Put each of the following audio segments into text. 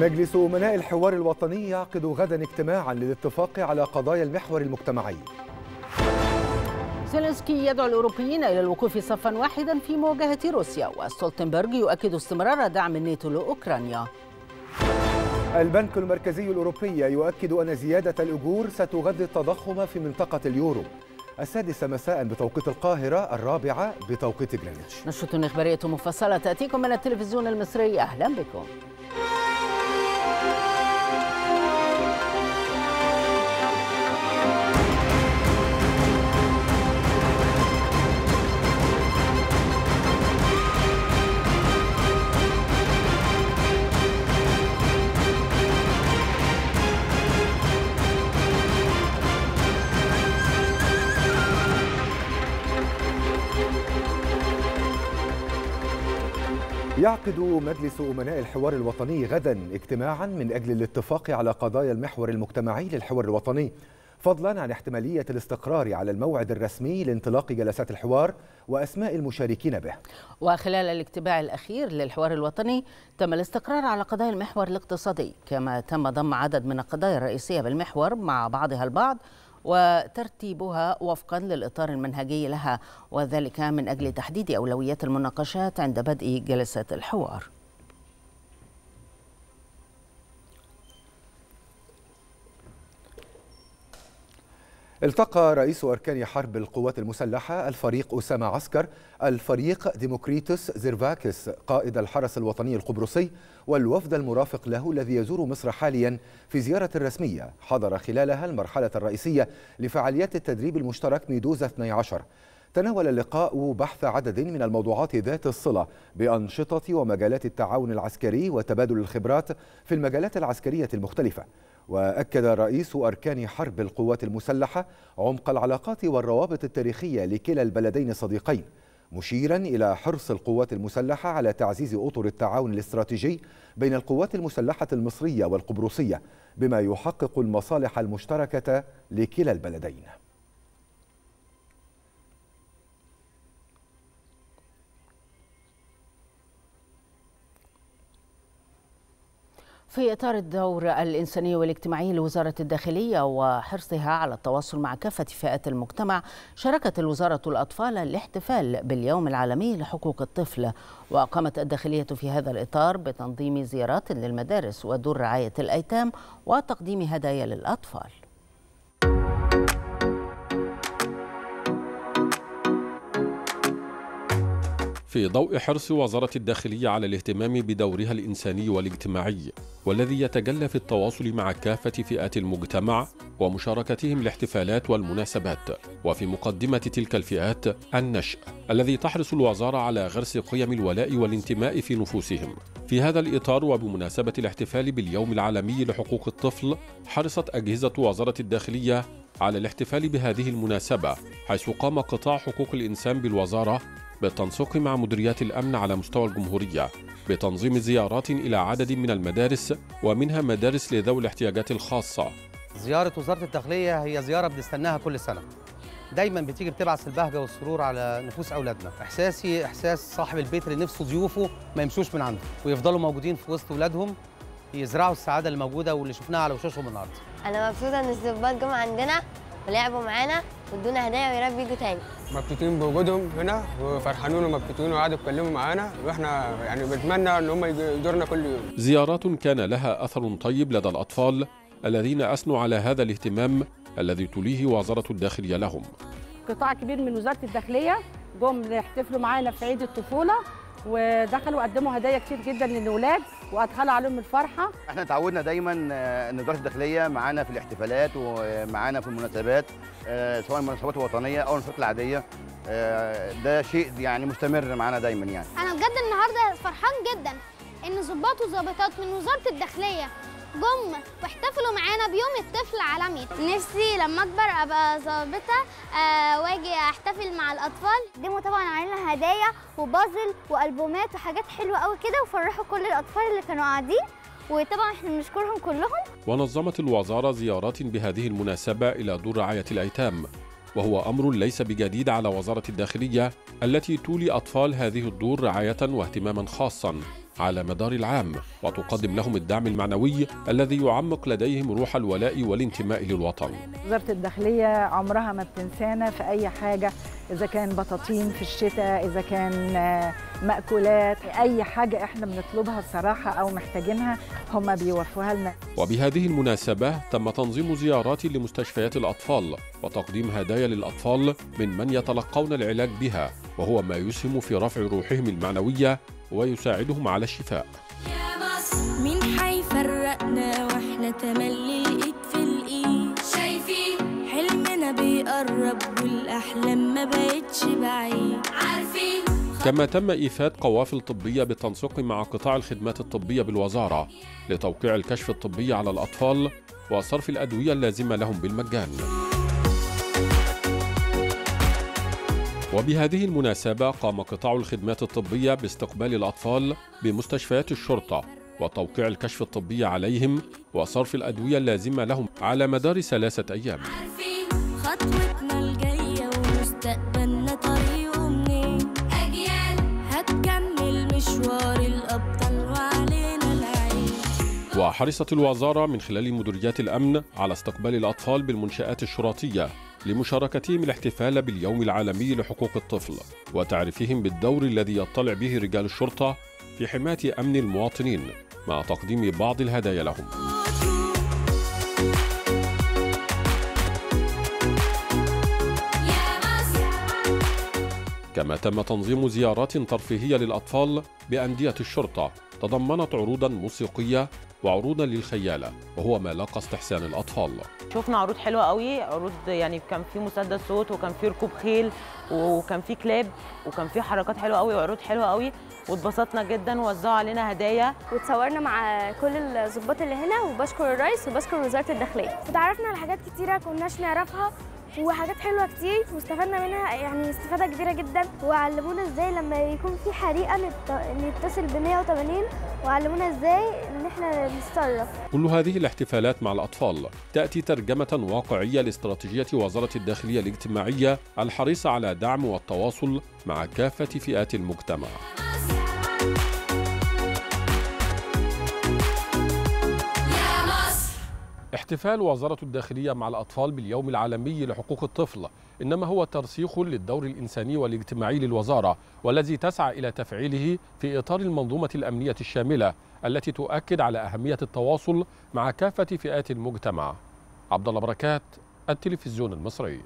مجلس أمناء الحوار الوطني يعقد غدا اجتماعا للاتفاق على قضايا المحور المجتمعي. زيلينسكي يدعو الأوروبيين إلى الوقوف صفا واحدا في مواجهة روسيا وستولتنبرغ يؤكد استمرار دعم الناتو لأوكرانيا. البنك المركزي الأوروبي يؤكد أن زيادة الأجور ستغذي التضخم في منطقة اليورو. السادسة مساء بتوقيت القاهرة الرابعة بتوقيت جرينتش نشرة إخبارية مفصلة تأتيكم من التلفزيون المصري أهلا بكم. يعقد مجلس أمناء الحوار الوطني غدا اجتماعا من أجل الاتفاق على قضايا المحور المجتمعي للحوار الوطني فضلا عن احتمالية الاستقرار على الموعد الرسمي لانطلاق جلسات الحوار وأسماء المشاركين به. وخلال الاجتماع الأخير للحوار الوطني تم الاستقرار على قضايا المحور الاقتصادي كما تم ضم عدد من القضايا الرئيسية بالمحور مع بعضها البعض وترتيبها وفقا للإطار المنهجي لها وذلك من أجل تحديد أولويات المناقشات عند بدء جلسات الحوار. التقى رئيس أركان حرب القوات المسلحة الفريق أسامة عسكر الفريق ديموكريتوس زيرفاكس قائد الحرس الوطني القبرصي والوفد المرافق له الذي يزور مصر حاليا في زيارة رسمية. حضر خلالها المرحلة الرئيسية لفعاليات التدريب المشترك ميدوزا 12 تناول اللقاء بحث عدد من الموضوعات ذات الصلة بأنشطة ومجالات التعاون العسكري وتبادل الخبرات في المجالات العسكرية المختلفة. وأكد رئيس أركان حرب القوات المسلحة عمق العلاقات والروابط التاريخية لكلا البلدين الصديقين مشيرا إلى حرص القوات المسلحة على تعزيز أطر التعاون الاستراتيجي بين القوات المسلحة المصرية والقبرصية بما يحقق المصالح المشتركة لكلا البلدين. في إطار الدور الإنساني والاجتماعي لوزارة الداخلية وحرصها على التواصل مع كافة فئات المجتمع شاركت الوزارة الأطفال الاحتفال باليوم العالمي لحقوق الطفل. وقامت الداخلية في هذا الإطار بتنظيم زيارات للمدارس ودور رعاية الأيتام وتقديم هدايا للأطفال. في ضوء حرص وزارة الداخلية على الاهتمام بدورها الإنساني والاجتماعي والذي يتجلى في التواصل مع كافة فئات المجتمع ومشاركتهم الاحتفالات والمناسبات. وفي مقدمة تلك الفئات النشء الذي تحرص الوزارة على غرس قيم الولاء والانتماء في نفوسهم. في هذا الإطار وبمناسبة الاحتفال باليوم العالمي لحقوق الطفل حرصت أجهزة وزارة الداخلية على الاحتفال بهذه المناسبة حيث قام قطاع حقوق الإنسان بالوزارة بالتنسيق مع مديريات الأمن على مستوى الجمهورية بتنظيم زيارات إلى عدد من المدارس ومنها مدارس لذوي الاحتياجات الخاصة. زيارة وزارة الداخلية هي زيارة بنستناها كل سنة. دايما بتيجي بتبعث البهجة والسرور على نفوس أولادنا. إحساسي إحساس صاحب البيت اللي نفسه ضيوفه ما يمشوش من عنده ويفضلوا موجودين في وسط أولادهم يزرعوا السعادة اللي موجودة واللي شفناها على وشوشهم النهارده. أنا مبسوطة إن الظباط جم عندنا. ولعبوا معانا وادونا هدايا ويا رب يجوا تاني. مبسوطين بوجودهم هنا وفرحانين ومبسوطين وقعدوا يتكلموا معانا وإحنا يعني بنتمنى إن هم يزورنا كل يوم. زيارات كان لها أثر طيب لدى الأطفال الذين أثنوا على هذا الاهتمام الذي تليه وزارة الداخلية لهم. قطاع كبير من وزارة الداخلية جم يحتفلوا معانا في عيد الطفولة ودخلوا قدموا هدايا كتير جدا للاولاد وأدخلوا عليهم الفرحة. إحنا تعودنا دايما آه، إن وزاره الداخلية معانا في الاحتفالات ومعانا في المناسبات آه، سواء المناسبات الوطنية أو المناسبات العادية. آه، ده شيء يعني مستمر معانا دايما يعني. أنا بجد النهارده فرحان جدا إن ضباط وظابطات من وزارة الداخلية جم واحتفلوا معانا بيوم الطفل العالمي نفسي لما أكبر أبقى ظابطة آه وأجي أحتفل مع الأطفال. قدموا طبعا علينا هدايا وبازل وألبومات وحاجات حلوة قوي كده وفرحوا كل الأطفال اللي كانوا قاعدين. وطبعا إحنا بنشكرهم كلهم. ونظمت الوزارة زيارات بهذه المناسبة إلى دور رعاية الأيتام وهو أمر ليس بجديد على وزارة الداخلية التي تولي أطفال هذه الدور رعاية واهتماما خاصا. على مدار العام وتقدم لهم الدعم المعنوي الذي يعمق لديهم روح الولاء والانتماء للوطن. وزارة الداخلية عمرها ما بتنسانا في أي حاجة إذا كان بطاطين في الشتاء إذا كان آه، مأكولات أي حاجة إحنا بنطلبها الصراحة أو محتاجينها هم بيوفوها لنا. وبهذه المناسبة تم تنظيم زيارات لمستشفيات الأطفال وتقديم هدايا للأطفال من من يتلقون العلاج بها وهو ما يسهم في رفع روحهم المعنوية ويساعدهم على الشفاء. مين حيفرقنا وإحنا تملي الإيد في الإيد. شايفين؟ حلمنا بيقرب والأحلام ما بقتش بعيد. عارفين؟ كما تم إيفاد قوافل طبية بالتنسيق مع قطاع الخدمات الطبية بالوزارة لتوقيع الكشف الطبي على الأطفال وصرف الأدوية اللازمة لهم بالمجان. وبهذه المناسبة قام قطاع الخدمات الطبية باستقبال الأطفال بمستشفيات الشرطة وتوقيع الكشف الطبي عليهم وصرف الأدوية اللازمة لهم على مدار ثلاثة أيام. خطوتنا الجاية ومستقبلنا طريقه منين؟ أجيال هتكمل مشوار الأبطال وعلينا العين وحرصت الوزارة من خلال مديريات الأمن على استقبال الأطفال بالمنشآت الشرطية لمشاركتهم الاحتفال باليوم العالمي لحقوق الطفل وتعريفهم بالدور الذي يطلع به رجال الشرطة في حماية أمن المواطنين مع تقديم بعض الهدايا لهم. كما تم تنظيم زيارات ترفيهية للأطفال بأندية الشرطة تضمنت عروضا موسيقية وعروضا للخيالة وهو ما لاقى استحسان الأطفال. شفنا عروض حلوة قوي عروض يعني كان في مسدس صوت وكان في ركوب خيل وكان في كلاب وكان في حركات حلوة قوي وعروض حلوة قوي واتبسطنا جدا ووزعوا علينا هدايا. وتصورنا مع كل الضباط اللي هنا وبشكر الرئيس وبشكر وزارة الداخلية. وتعرفنا على حاجات كتيرة كناش نعرفها وحاجات حلوة كتير واستفدنا منها يعني استفادة كبيرة جدا. وعلمونا إزاي لما يكون في حريقة نت- نتصل ب 180 وعلمونا إزاي إن إحنا نتصرف. كل هذه الاحتفالات مع الأطفال تأتي ترجمة واقعية لاستراتيجية وزارة الداخلية الاجتماعية الحريصة على دعم والتواصل مع كافة فئات المجتمع. احتفال وزارة الداخلية مع الأطفال باليوم العالمي لحقوق الطفل إنما هو ترسيخ للدور الإنساني والاجتماعي للوزارة والذي تسعى إلى تفعيله في إطار المنظومة الأمنية الشاملة التي تؤكد على أهمية التواصل مع كافة فئات المجتمع. عبد الله بركات التلفزيون المصري.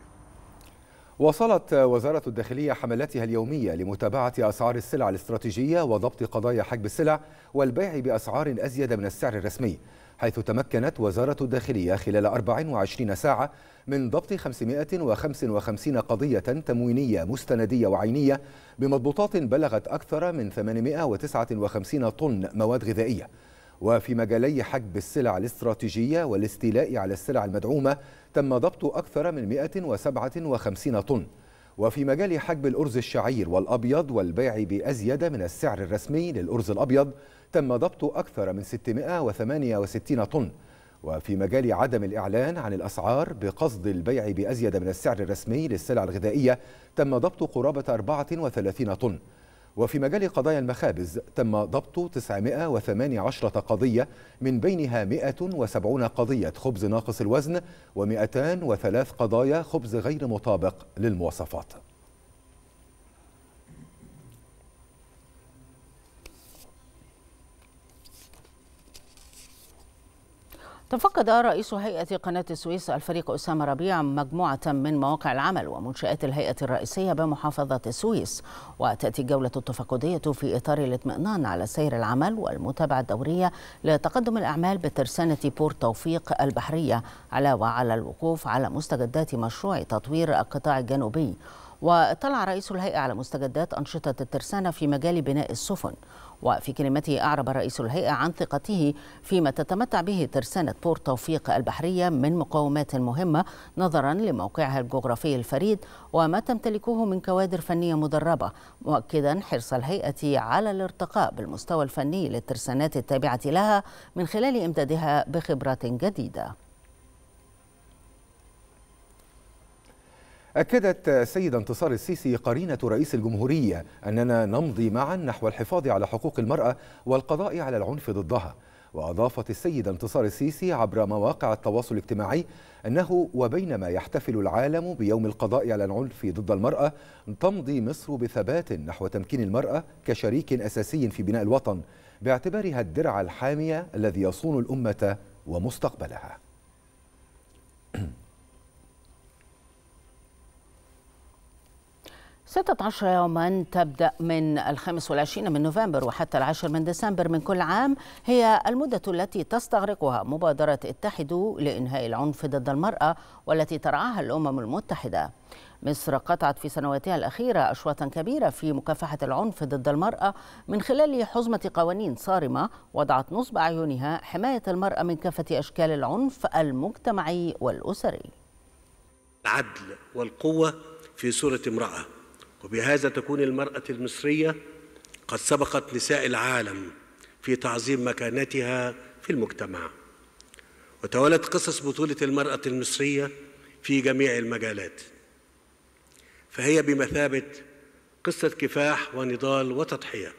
واصلت وزارة الداخلية حملاتها اليومية لمتابعة أسعار السلع الاستراتيجية وضبط قضايا حجب السلع والبيع بأسعار أزيد من السعر الرسمي. حيث تمكنت وزارة الداخلية خلال 24 ساعة من ضبط 555 قضية تموينية مستندية وعينية بمضبوطات بلغت أكثر من 859 طن مواد غذائية. وفي مجالي حجب السلع الاستراتيجية والاستيلاء على السلع المدعومة تم ضبط أكثر من 157 طن. وفي مجال حجب الأرز الشعير والأبيض والبيع بأزيد من السعر الرسمي للأرز الأبيض تم ضبط أكثر من 668 طن. وفي مجال عدم الإعلان عن الأسعار بقصد البيع بأزيد من السعر الرسمي للسلع الغذائية تم ضبط قرابة 34 طن. وفي مجال قضايا المخابز تم ضبط 918 قضية من بينها 170 قضية خبز ناقص الوزن و203 قضايا خبز غير مطابق للمواصفات. تفقد رئيس هيئة قناة السويس الفريق أسامة ربيع مجموعة من مواقع العمل ومنشآت الهيئة الرئيسية بمحافظة السويس وتأتي الجولة التفقدية في إطار الاطمئنان على سير العمل والمتابعة الدورية لتقدم الأعمال بترسانة بور توفيق البحرية على الوقوف على مستجدات مشروع تطوير القطاع الجنوبي. واطلع رئيس الهيئة على مستجدات أنشطة الترسانة في مجال بناء السفن. وفي كلمته أعرب رئيس الهيئة عن ثقته فيما تتمتع به ترسانة بور توفيق البحرية من مقومات مهمة نظرا لموقعها الجغرافي الفريد وما تمتلكه من كوادر فنية مدربة مؤكدا حرص الهيئة على الارتقاء بالمستوى الفني للترسانات التابعة لها من خلال إمدادها بخبرات جديدة. أكدت السيدة انتصار السيسي قرينة رئيس الجمهورية أننا نمضي معا نحو الحفاظ على حقوق المرأة والقضاء على العنف ضدها. وأضافت السيدة انتصار السيسي عبر مواقع التواصل الاجتماعي أنه وبينما يحتفل العالم بيوم القضاء على العنف ضد المرأة تمضي مصر بثبات نحو تمكين المرأة كشريك أساسي في بناء الوطن باعتبارها الدرع الحامية الذي يصون الأمة ومستقبلها. 16 يوما تبدأ من الخامس والعشرين من نوفمبر وحتى العاشر من ديسمبر من كل عام. هي المدة التي تستغرقها مبادرة اتحدوا لإنهاء العنف ضد المرأة والتي ترعاها الأمم المتحدة. مصر قطعت في سنواتها الأخيرة أشواطا كبيرة في مكافحة العنف ضد المرأة. من خلال حزمة قوانين صارمة وضعت نصب أعينها حماية المرأة من كافة أشكال العنف المجتمعي والأسري. العدل والقوة في صورة امرأة. وبهذا تكون المرأة المصرية قد سبقت نساء العالم في تعظيم مكانتها في المجتمع. وتوالت قصص بطولة المرأة المصرية في جميع المجالات. فهي بمثابة قصة كفاح ونضال وتضحية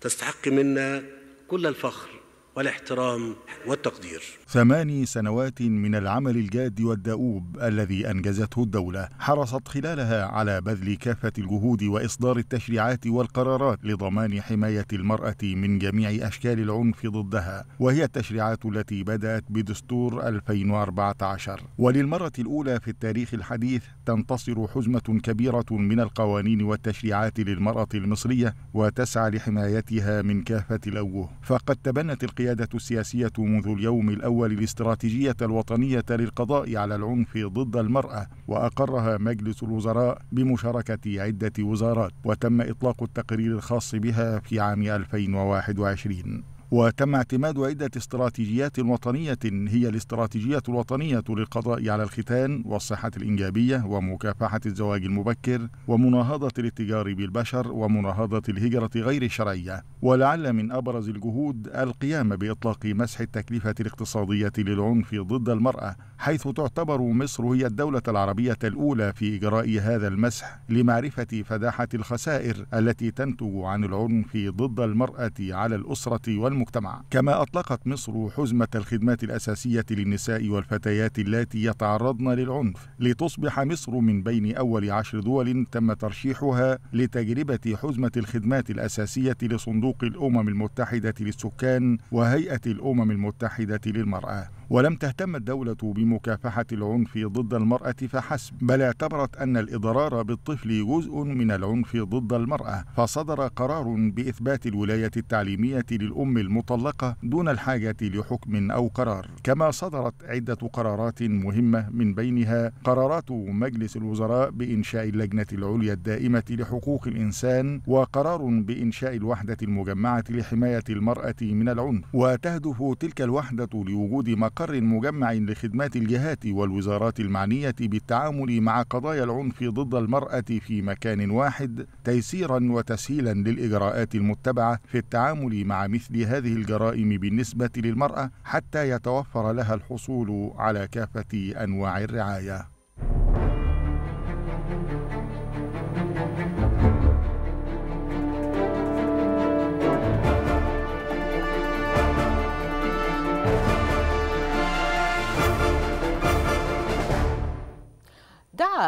تستحق منا كل الفخر والاحترام والتقدير. ثماني سنوات من العمل الجاد والدؤوب الذي أنجزته الدولة حرصت خلالها على بذل كافة الجهود وإصدار التشريعات والقرارات لضمان حماية المرأة من جميع أشكال العنف ضدها وهي التشريعات التي بدأت بدستور 2014 وللمرة الأولى في التاريخ الحديث تنتصر حزمة كبيرة من القوانين والتشريعات للمرأة المصرية وتسعى لحمايتها من كافة الاوجه فقد تبنت القياده السياسية منذ اليوم الأول الاستراتيجية الوطنية للقضاء على العنف ضد المرأة وأقرها مجلس الوزراء بمشاركة عدة وزارات وتم إطلاق التقرير الخاص بها في عام 2021 وتم اعتماد عدة استراتيجيات وطنية. هي الاستراتيجية الوطنية للقضاء على الختان والصحة الإنجابية ومكافحة الزواج المبكر ومناهضة الاتجار بالبشر ومناهضة الهجرة غير الشرعية. ولعل من أبرز الجهود القيام بإطلاق مسح التكلفة الاقتصادية للعنف ضد المرأة حيث تعتبر مصر هي الدولة العربية الأولى في إجراء هذا المسح لمعرفة فداحة الخسائر التي تنتج عن العنف ضد المرأة على الأسرة والمجتمع. المجتمع. كما أطلقت مصر حزمة الخدمات الأساسية للنساء والفتيات اللاتي يتعرضن للعنف لتصبح مصر من بين أول عشر دول تم ترشيحها لتجربة حزمة الخدمات الأساسية لصندوق الأمم المتحدة للسكان وهيئة الأمم المتحدة للمرأة. ولم تهتم الدولة بمكافحة العنف ضد المرأة فحسب بل اعتبرت أن الإضرار بالطفل جزء من العنف ضد المرأة. فصدر قرار بإثبات الولاية التعليمية للأم المطلقة دون الحاجة لحكم أو قرار. كما صدرت عدة قرارات مهمة من بينها قرارات مجلس الوزراء بإنشاء اللجنة العليا الدائمة لحقوق الإنسان وقرار بإنشاء الوحدة المجمعة لحماية المرأة من العنف. وتهدف تلك الوحدة لوجود مقر مجمع لخدمات الجهات والوزارات المعنية بالتعامل مع قضايا العنف ضد المرأة في مكان واحد تيسيرا وتسهيلا للإجراءات المتبعة في التعامل مع مثل هذه الجرائم بالنسبة للمرأة حتى يتوفر لها الحصول على كافة أنواع الرعاية.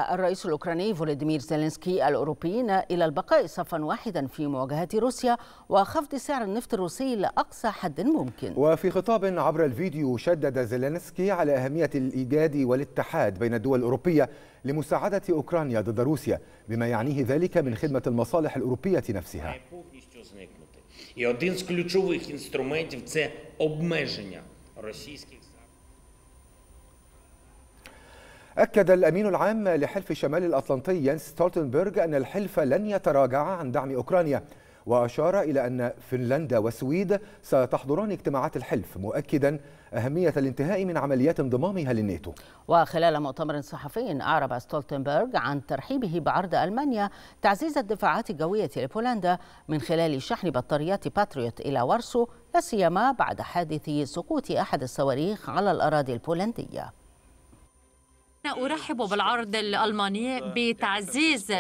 الرئيس الأوكراني فولوديمير زيلينسكي الأوروبيين إلى البقاء صفا واحدا في مواجهة روسيا وخفض سعر النفط الروسي لأقصى حد ممكن وفي خطاب عبر الفيديو شدد زيلينسكي على أهمية الإيجاد والاتحاد بين الدول الأوروبية لمساعدة أوكرانيا ضد روسيا بما يعنيه ذلك من خدمة المصالح الأوروبية نفسها І один з ключових інструментів це обмеження російських أكد الأمين العام لحلف شمال الأطلنطي يانس ستولتنبرغ أن الحلف لن يتراجع عن دعم أوكرانيا وأشار إلى أن فنلندا والسويد ستحضران اجتماعات الحلف مؤكدا أهمية الانتهاء من عمليات انضمامها للناتو. وخلال مؤتمر صحفي أعرب ستولتنبرغ عن ترحيبه بعرض ألمانيا تعزيز الدفاعات الجوية لبولندا من خلال شحن بطاريات باتريوت إلى وارسو لا سيما بعد حادث سقوط أحد الصواريخ على الأراضي البولندية. أنا أرحب بالعرض الألماني بتعزيز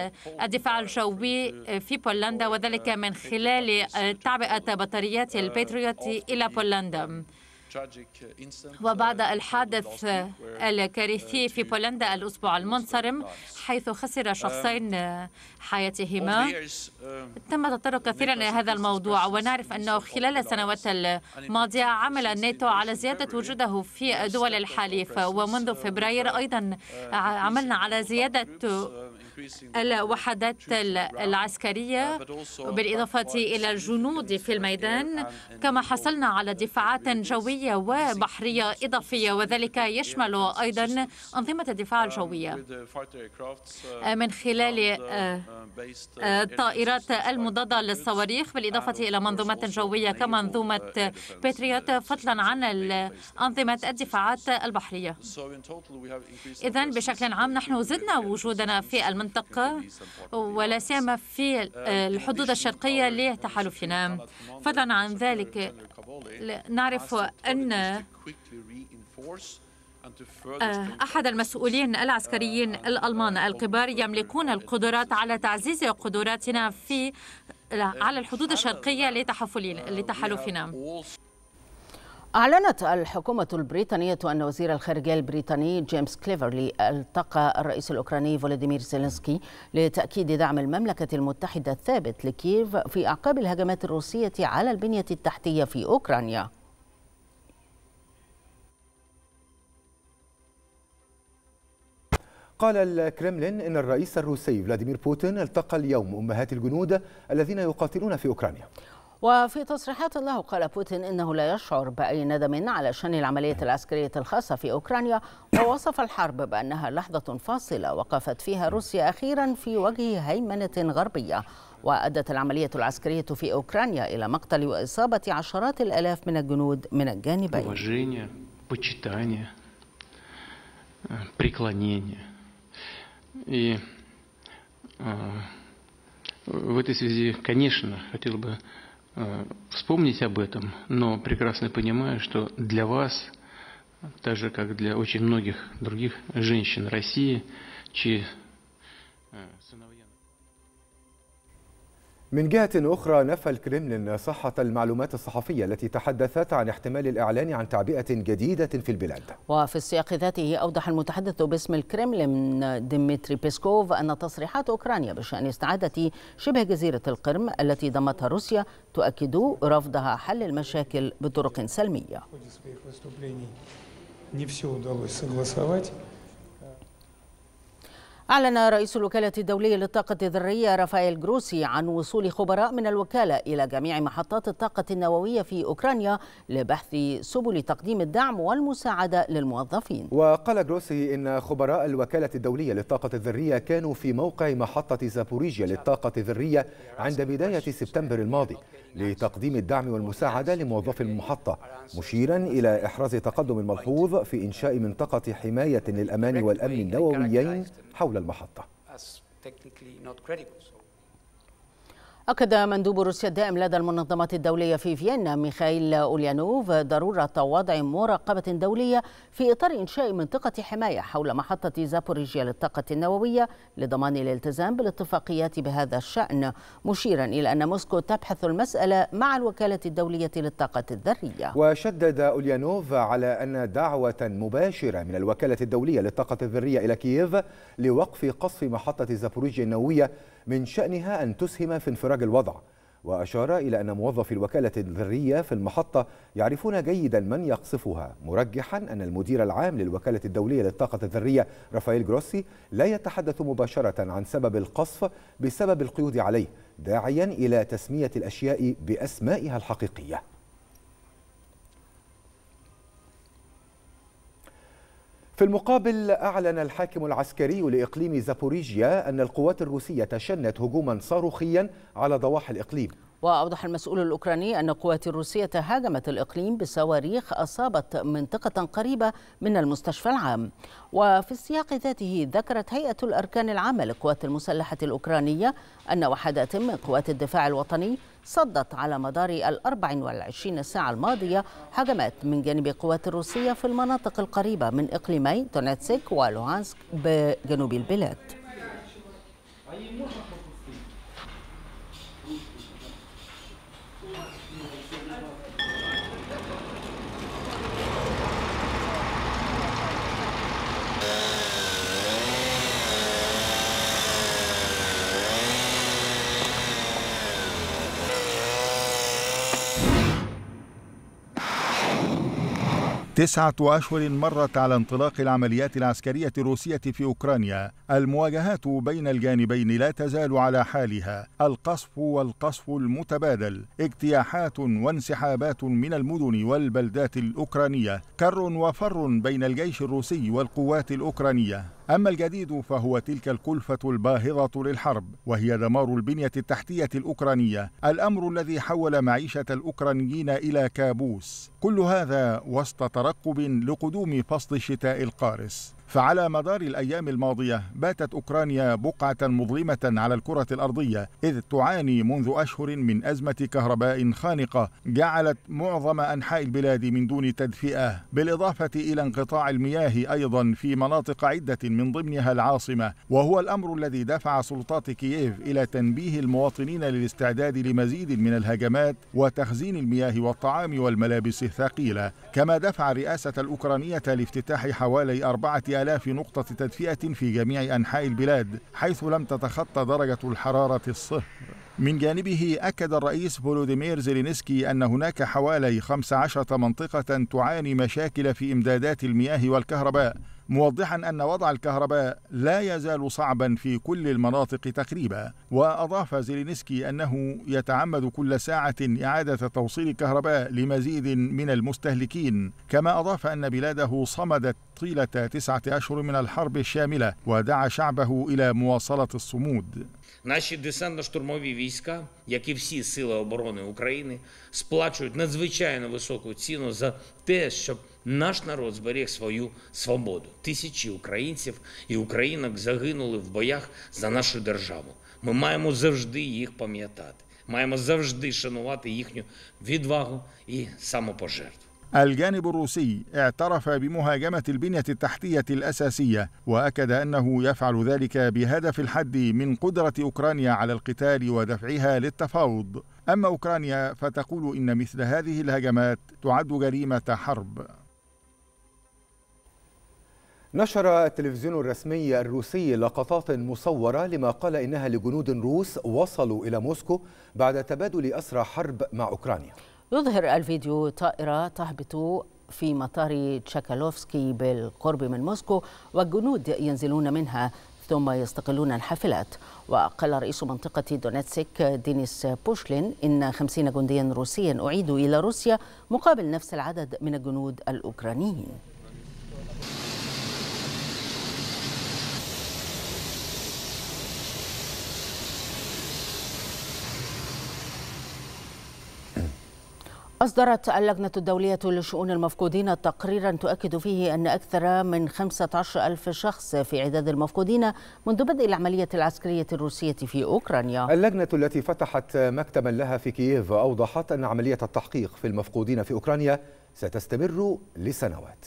الدفاع الجوي في بولندا وذلك من خلال تعبئة بطاريات الباتريوت إلى بولندا. وبعد الحادث الكارثي في بولندا الأسبوع المنصرم حيث خسر شخصين حياتهما. تم التطرق كثيرا إلى هذا الموضوع ونعرف أنه خلال السنوات الماضية عمل الناتو على زيادة وجوده في دول الحليف. ومنذ فبراير أيضا عملنا على زيادة الوحدات العسكرية بالإضافة إلى الجنود في الميدان كما حصلنا على دفاعات جوية وبحرية إضافية وذلك يشمل أيضا أنظمة الدفاع الجوية. من خلال الطائرات المضادة للصواريخ بالإضافة إلى منظومات جوية كمنظومة باتريوت فضلا عن أنظمة الدفاعات البحرية. إذا بشكل عام نحن زدنا وجودنا في المنطقة ولا سيما في الحدود الشرقية لتحالفنا. فضلا عن ذلك نعرف أن أحد المسؤولين العسكريين الألمان الكبار يملكون القدرات على تعزيز قدراتنا في على الحدود الشرقية لتحالفنا. أعلنت الحكومة البريطانية أن وزير الخارجية البريطاني جيمس كليفرلي التقى الرئيس الأوكراني فولوديمير زيلينسكي لتأكيد دعم المملكة المتحدة الثابت لكييف في أعقاب الهجمات الروسية على البنية التحتية في أوكرانيا. قال الكرملين إن الرئيس الروسي فلاديمير بوتين التقى اليوم أمهات الجنود الذين يقاتلون في أوكرانيا. وفي تصريحات له قال بوتين انه لا يشعر باي ندم على شن العمليه العسكريه الخاصه في اوكرانيا ووصف الحرب بانها لحظه فاصله وقفت فيها روسيا اخيرا في وجه هيمنه غربيه وادت العمليه العسكريه في اوكرانيا الى مقتل واصابه عشرات الالاف من الجنود من الجانبين. И в этой связи, конечно, хотел бы вспомнить об этом, но прекрасно понимаю, что для вас, так же как для очень многих других женщин России, чьи сыновья من جهة أخرى نفى الكرملين صحة المعلومات الصحفية التي تحدثت عن احتمال الإعلان عن تعبئة جديدة في البلاد. وفي السياق ذاته أوضح المتحدث باسم الكرملين ديمتري بيسكوف أن تصريحات أوكرانيا بشأن استعادة شبه جزيرة القرم التي ضمتها روسيا تؤكد رفضها حل المشاكل بطرق سلمية. أعلن رئيس الوكالة الدولية للطاقة الذرية رافائيل جروسي عن وصول خبراء من الوكالة إلى جميع محطات الطاقة النووية في أوكرانيا لبحث سبل تقديم الدعم والمساعدة للموظفين. وقال جروسي إن خبراء الوكالة الدولية للطاقة الذرية كانوا في موقع محطة زابوريجيا للطاقة الذرية عند بداية سبتمبر الماضي لتقديم الدعم والمساعدة لموظفي المحطة مشيرا إلى إحراز تقدم ملحوظ في إنشاء منطقة حماية للأمان والأمن النوويين حول المحطة. أكد مندوب روسيا الدائم لدى المنظمات الدولية في فيينا ميخائيل أوليانوف ضرورة وضع مراقبة دولية في إطار إنشاء منطقة حماية حول محطة زابوريجيا للطاقة النووية لضمان الالتزام بالاتفاقيات بهذا الشأن مشيرا إلى أن موسكو تبحث المسألة مع الوكالة الدولية للطاقة الذرية. وشدد أوليانوف على أن دعوة مباشرة من الوكالة الدولية للطاقة الذرية إلى كييف لوقف قصف محطة زابوريجيا النووية من شأنها أن تسهم في انفراج الوضع وأشار إلى أن موظفي الوكالة الذرية في المحطة يعرفون جيدا من يقصفها مرجحا أن المدير العام للوكالة الدولية للطاقة الذرية رافائيل جروسي لا يتحدث مباشرة عن سبب القصف بسبب القيود عليه داعيا إلى تسمية الأشياء بأسمائها الحقيقية. في المقابل أعلن الحاكم العسكري لإقليم زابوريجيا أن القوات الروسية شنت هجوما صاروخيا على ضواحي الإقليم. وأوضح المسؤول الأوكراني أن القوات الروسية هاجمت الإقليم بصواريخ أصابت منطقة قريبة من المستشفى العام. وفي السياق ذاته ذكرت هيئة الأركان العامة للقوات المسلحة الأوكرانية أن وحدات من قوات الدفاع الوطني صدت على مدار ال 24 ساعة الماضية هجمات من جانب القوات الروسية في المناطق القريبة من إقليمي دونيتسك ولوهانسك بجنوب البلاد. تسعة أشهر مرت على انطلاق العمليات العسكرية الروسية في أوكرانيا. المواجهات بين الجانبين لا تزال على حالها. القصف والقصف المتبادل. اجتياحات وانسحابات من المدن والبلدات الأوكرانية. كر وفر بين الجيش الروسي والقوات الأوكرانية. أما الجديد فهو تلك الكلفة الباهظة للحرب وهي دمار البنية التحتية الأوكرانية الأمر الذي حول معيشة الأوكرانيين إلى كابوس. كل هذا وسط ترقب لقدوم فصل الشتاء القارس. فعلى مدار الأيام الماضية باتت أوكرانيا بقعة مظلمة على الكرة الأرضية إذ تعاني منذ أشهر من أزمة كهرباء خانقة جعلت معظم أنحاء البلاد من دون تدفئة بالإضافة إلى انقطاع المياه أيضا في مناطق عدة من ضمنها العاصمة وهو الأمر الذي دفع سلطات كييف إلى تنبيه المواطنين للاستعداد لمزيد من الهجمات وتخزين المياه والطعام والملابس الثقيلة. كما دفع الرئاسة الأوكرانية لافتتاح حوالي أربعة آلاف نقطة تدفئة في جميع أنحاء البلاد حيث لم تتخطى درجة الحرارة الصفر. من جانبه أكد الرئيس فولوديمير زيلينسكي أن هناك حوالي 15 منطقة تعاني مشاكل في إمدادات المياه والكهرباء. موضحا أن وضع الكهرباء لا يزال صعبا في كل المناطق تقريبا وأضاف زيلينسكي أنه يتعمد كل ساعة إعادة توصيل الكهرباء لمزيد من المستهلكين كما أضاف أن بلاده صمدت طيلة تسعة أشهر من الحرب الشاملة ودعا شعبه إلى مواصلة الصمود Наші десантно-штурмові війська, як і всі сили оборони України, сплачують надзвичайно високу ціну за те, щоб наш народ зберіг свою свободу. Тисячі українців і українок загинули в боях за нашу державу. Ми маємо завжди їх пам'ятати. Маємо завжди шанувати їхню відвагу і самопожертву. الجانب الروسي اعترف بمهاجمة البنية التحتية الأساسية وأكد أنه يفعل ذلك بهدف الحد من قدرة أوكرانيا على القتال ودفعها للتفاوض أما أوكرانيا فتقول إن مثل هذه الهجمات تعد جريمة حرب نشر التلفزيون الرسمي الروسي لقطات مصورة لما قال إنها لجنود روس وصلوا إلى موسكو بعد تبادل أسرى حرب مع أوكرانيا. يظهر الفيديو طائرة تهبط في مطار تشاكالوفسكي بالقرب من موسكو والجنود ينزلون منها ثم يستقلون الحافلات. وقال رئيس منطقة دونيتسك دينيس بوشلين إن خمسين جنديا روسيا أعيدوا إلى روسيا مقابل نفس العدد من الجنود الأوكرانيين. أصدرت اللجنة الدولية لشؤون المفقودين تقريرا تؤكد فيه أن أكثر من 15 ألف شخص في عداد المفقودين منذ بدء العملية العسكرية الروسية في أوكرانيا. اللجنة التي فتحت مكتبا لها في كييف أوضحت أن عملية التحقيق في المفقودين في أوكرانيا ستستمر لسنوات.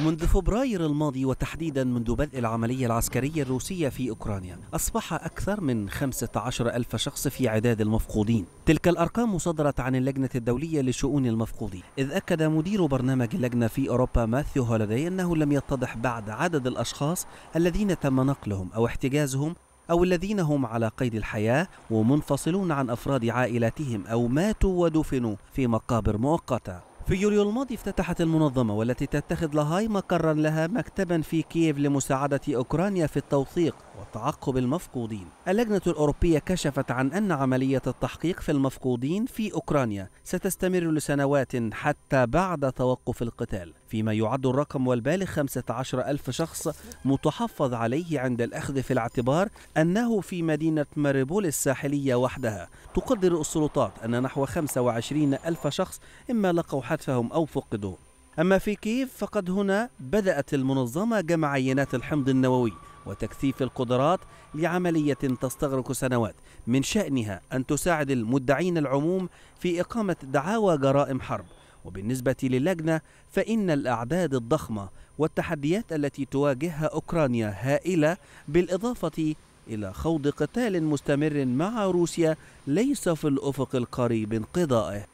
منذ فبراير الماضي وتحديدا منذ بدء العملية العسكرية الروسية في أوكرانيا أصبح أكثر من 15 ألف شخص في عداد المفقودين. تلك الأرقام صدرت عن اللجنة الدولية لشؤون المفقودين إذ أكد مدير برنامج اللجنة في أوروبا ماثيو هوليدي أنه لم يتضح بعد عدد الأشخاص الذين تم نقلهم أو احتجازهم أو الذين هم على قيد الحياة ومنفصلون عن أفراد عائلاتهم أو ماتوا ودفنوا في مقابر مؤقتة. في يوليو الماضي افتتحت المنظمة والتي تتخذ لاهاي مقرا لها مكتبا في كييف لمساعدة أوكرانيا في التوثيق. وتعقب المفقودين. اللجنة الأوروبية كشفت عن أن عملية التحقيق في المفقودين في أوكرانيا ستستمر لسنوات حتى بعد توقف القتال فيما يعد الرقم والبالغ 15 ألف شخص متحفظ عليه عند الأخذ في الاعتبار أنه في مدينة ماريبول الساحلية وحدها. تقدر السلطات أن نحو 25 ألف شخص إما لقوا حتفهم أو فقدوا. أما في كييف فقد هنا بدأت المنظمة جمع عينات الحمض النووي وتكثيف القدرات لعملية تستغرق سنوات من شأنها أن تساعد المدعين العموم في إقامة دعاوى جرائم حرب. وبالنسبة للجنة فإن الأعداد الضخمة والتحديات التي تواجهها أوكرانيا هائلة بالإضافة إلى خوض قتال مستمر مع روسيا ليس في الأفق القريب انقضائه.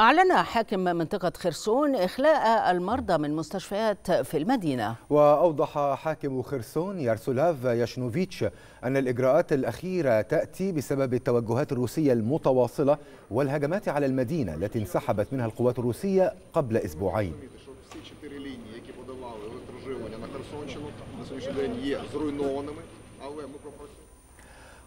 أعلن حاكم منطقة خرسون إخلاء المرضى من مستشفيات في المدينة. وأوضح حاكم خرسون يارسولاف ياشنوفيتش أن الإجراءات الأخيرة تأتي بسبب التوجهات الروسية المتواصلة والهجمات على المدينة التي انسحبت منها القوات الروسية قبل أسبوعين.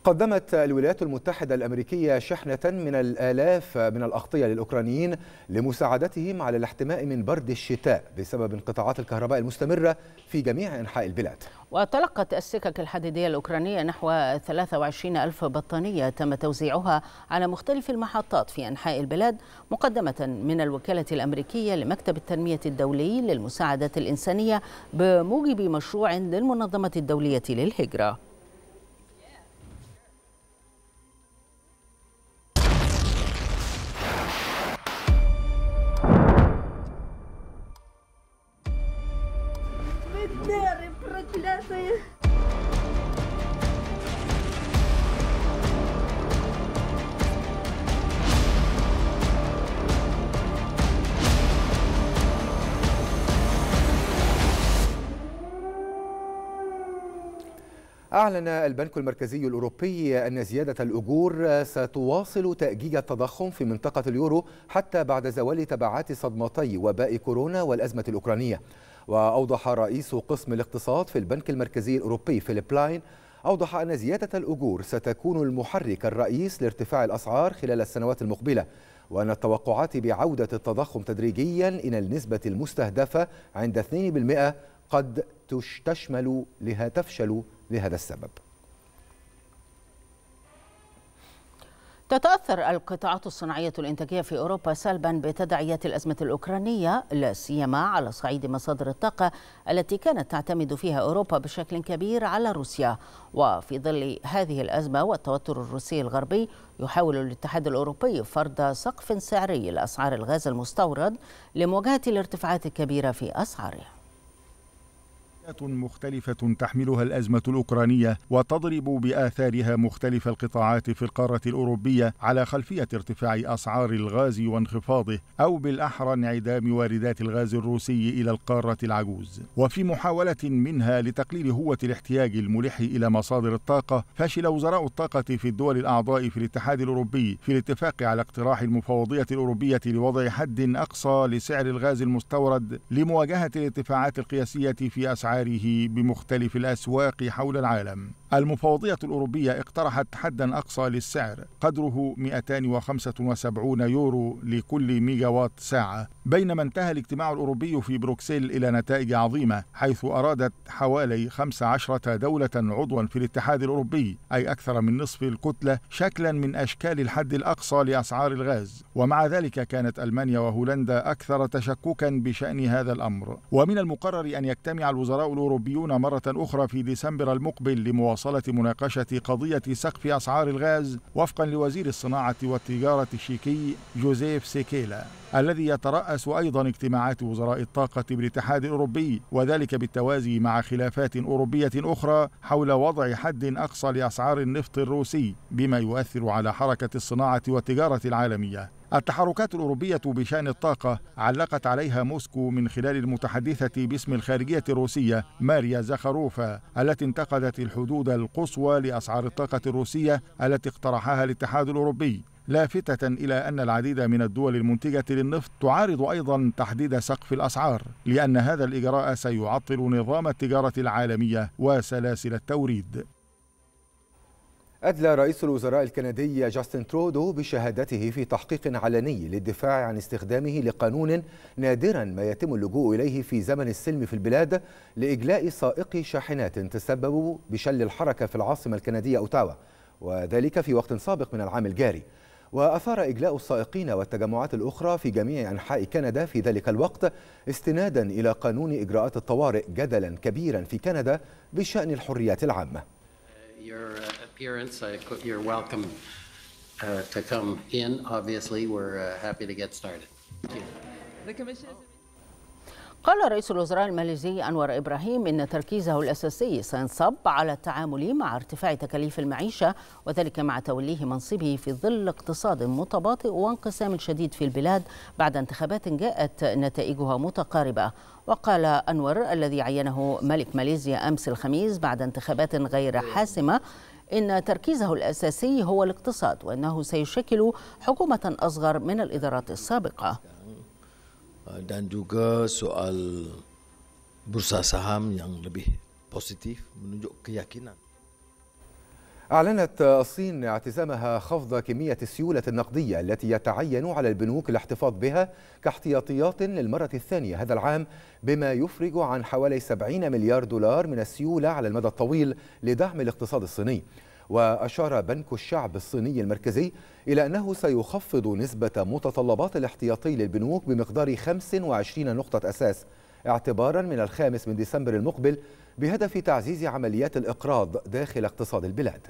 قدمت الولايات المتحدة الأمريكية شحنة من الآلاف من الأغطية للأوكرانيين لمساعدتهم على الاحتماء من برد الشتاء بسبب انقطاعات الكهرباء المستمرة في جميع أنحاء البلاد. وتلقت السكك الحديدية الأوكرانية نحو 23 ألف بطانية تم توزيعها على مختلف المحطات في أنحاء البلاد مقدمة من الوكالة الأمريكية لمكتب التنمية الدولي للمساعدات الإنسانية بموجب مشروع للمنظمة الدولية للهجرة. أعلن البنك المركزي الأوروبي أن زيادة الأجور ستواصل تأجيج التضخم في منطقة اليورو حتى بعد زوال تبعات صدمتي وباء كورونا والأزمة الأوكرانية. وأوضح رئيس قسم الاقتصاد في البنك المركزي الأوروبي فيليب لاين أوضح أن زيادة الأجور ستكون المحرك الرئيس لارتفاع الأسعار خلال السنوات المقبلة. وأن التوقعات بعودة التضخم تدريجيا إلى النسبة المستهدفة عند 2% قد تشمل لها تفشل لهذا السبب. تتأثر القطاعات الصناعية الإنتاجية في أوروبا سلبا بتداعيات الأزمة الأوكرانية لا سيما على صعيد مصادر الطاقة التي كانت تعتمد فيها أوروبا بشكل كبير على روسيا. وفي ظل هذه الأزمة والتوتر الروسي الغربي يحاول الاتحاد الأوروبي فرض سقف سعري لأسعار الغاز المستورد لمواجهة الارتفاعات الكبيرة في أسعاره. مختلفة تحملها الأزمة الأوكرانية وتضرب بآثارها مختلف القطاعات في القارة الأوروبية على خلفية ارتفاع أسعار الغاز وانخفاضه أو بالأحرى انعدام واردات الغاز الروسي إلى القارة العجوز. وفي محاولة منها لتقليل هوة الاحتياج الملح إلى مصادر الطاقة فشل وزراء الطاقة في الدول الأعضاء في الاتحاد الأوروبي في الاتفاق على اقتراح المفوضية الأوروبية لوضع حد أقصى لسعر الغاز المستورد لمواجهة الارتفاعات القياسية في أسعار أسعاره بمختلف الأسواق حول العالم. المفوضية الأوروبية اقترحت حدا أقصى للسعر قدره 275 يورو لكل ميجاوات ساعة بينما انتهى الاجتماع الأوروبي في بروكسل إلى نتائج عقيمة حيث أرادت حوالي 15 دولة عضوا في الاتحاد الأوروبي أي أكثر من نصف الكتلة شكلا من أشكال الحد الأقصى لأسعار الغاز. ومع ذلك كانت ألمانيا وهولندا أكثر تشككا بشأن هذا الأمر. ومن المقرر أن يجتمع الوزراء الأوروبيون مرة أخرى في ديسمبر المقبل لمواصلة مناقشة قضية سقف أسعار الغاز وفقا لوزير الصناعة والتجارة الشيكي جوزيف سيكيلا الذي يترأس أيضا اجتماعات وزراء الطاقة بالاتحاد الأوروبي وذلك بالتوازي مع خلافات أوروبية أخرى حول وضع حد أقصى لأسعار النفط الروسي بما يؤثر على حركة الصناعة والتجارة العالمية. التحركات الأوروبية بشأن الطاقة علقت عليها موسكو من خلال المتحدثة باسم الخارجية الروسية ماريا زخاروفا التي انتقدت الحدود القصوى لأسعار الطاقة الروسية التي اقترحها الاتحاد الأوروبي. لافتة إلى أن العديد من الدول المنتجة للنفط تعارض أيضا تحديد سقف الأسعار لأن هذا الإجراء سيعطل نظام التجارة العالمية وسلاسل التوريد. أدلى رئيس الوزراء الكندي جاستن ترودو بشهادته في تحقيق علني للدفاع عن استخدامه لقانون نادرا ما يتم اللجوء إليه في زمن السلم في البلاد لإجلاء سائقي شاحنات تسببوا بشل الحركة في العاصمة الكندية أوتاوا وذلك في وقت سابق من العام الجاري. وأثار إجلاء السائقين والتجمعات الأخرى في جميع أنحاء كندا في ذلك الوقت استنادا إلى قانون إجراءات الطوارئ جدلا كبيرا في كندا بشأن الحريات العامة. Your uh, appearance. I, you're welcome uh, to come in. Obviously, we're uh, happy to get started. Thank you. قال رئيس الوزراء الماليزي أنور إبراهيم إن تركيزه الأساسي سينصب على التعامل مع ارتفاع تكاليف المعيشة وذلك مع توليه منصبه في ظل اقتصاد متباطئ وانقسام شديد في البلاد بعد انتخابات جاءت نتائجها متقاربة. وقال أنور الذي عينه ملك ماليزيا أمس الخميس بعد انتخابات غير حاسمة إن تركيزه الأساسي هو الاقتصاد وأنه سيشكل حكومة أصغر من الإدارات السابقة. Dan juga soal bursa saham yang lebih positif menunjuk keyakinan. أعلنت الصين اعتزامها خفض كمية السيولة النقدية التي يتعين على البنوك الاحتفاظ بها كاحتياطيات للمرة الثانية هذا العام بما يفرج عن حوالي 70 مليار دولار من السيولة على المدى الطويل لدعم الاقتصاد الصيني. وأشار بنك الشعب الصيني المركزي إلى أنه سيخفض نسبة متطلبات الاحتياطي للبنوك بمقدار 25 نقطة أساس اعتبارا من الخامس من ديسمبر المقبل بهدف تعزيز عمليات الإقراض داخل اقتصاد البلاد.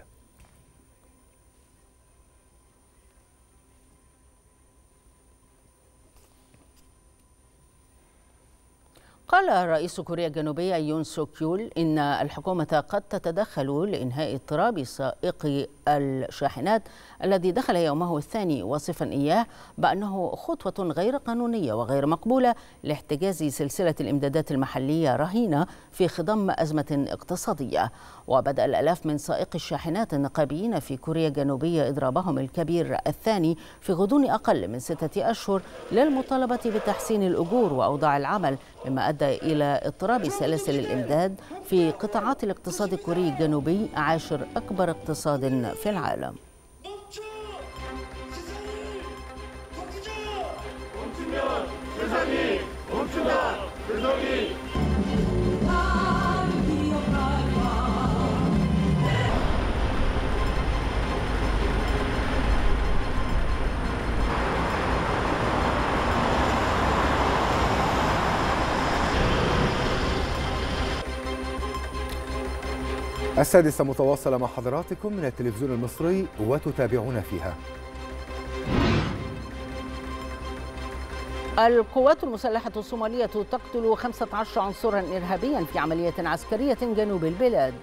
قال رئيس كوريا الجنوبية يون سوك يول إن الحكومة قد تتدخل لإنهاء اضطراب سائق الشاحنات الذي دخل يومه الثاني واصفا إياه بأنه خطوة غير قانونية وغير مقبولة لاحتجاز سلسلة الإمدادات المحلية رهينة في خضم أزمة اقتصادية. وبدأ الألاف من سائقي الشاحنات النقابيين في كوريا الجنوبية إضرابهم الكبير الثاني في غضون أقل من ستة أشهر للمطالبة بتحسين الأجور وأوضاع العمل مما أدى إلى اضطراب سلاسل الإمداد في قطاعات الاقتصاد الكوري الجنوبي عاشر أكبر اقتصاد في العالم. السادسة متواصلة مع حضراتكم من التلفزيون المصري وتتابعون فيها. القوات المسلحة الصومالية تقتل 15 عنصرا إرهابيا في عملية عسكرية جنوب البلاد.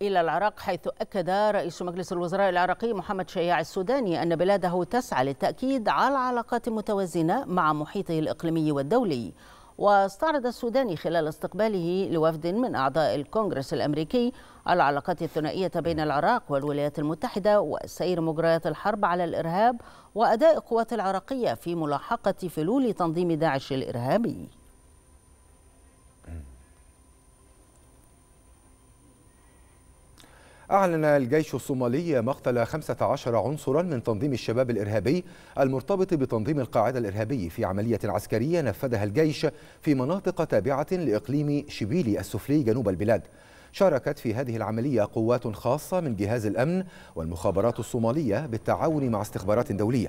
وإلى العراق حيث أكد رئيس مجلس الوزراء العراقي محمد شياع السوداني أن بلاده تسعى للتأكيد على علاقات متوازنة مع محيطه الإقليمي والدولي. واستعرض السوداني خلال استقباله لوفد من أعضاء الكونغرس الأمريكي العلاقات الثنائية بين العراق والولايات المتحدة وسير مجريات الحرب على الإرهاب وأداء القوات العراقية في ملاحقة فلول تنظيم داعش الإرهابي. أعلن الجيش الصومالي مقتل 15 عنصرا من تنظيم الشباب الإرهابي المرتبط بتنظيم القاعدة الإرهابي في عملية عسكرية نفذها الجيش في مناطق تابعة لإقليم شبيلي السفلي جنوب البلاد. شاركت في هذه العملية قوات خاصة من جهاز الأمن والمخابرات الصومالية بالتعاون مع استخبارات دولية.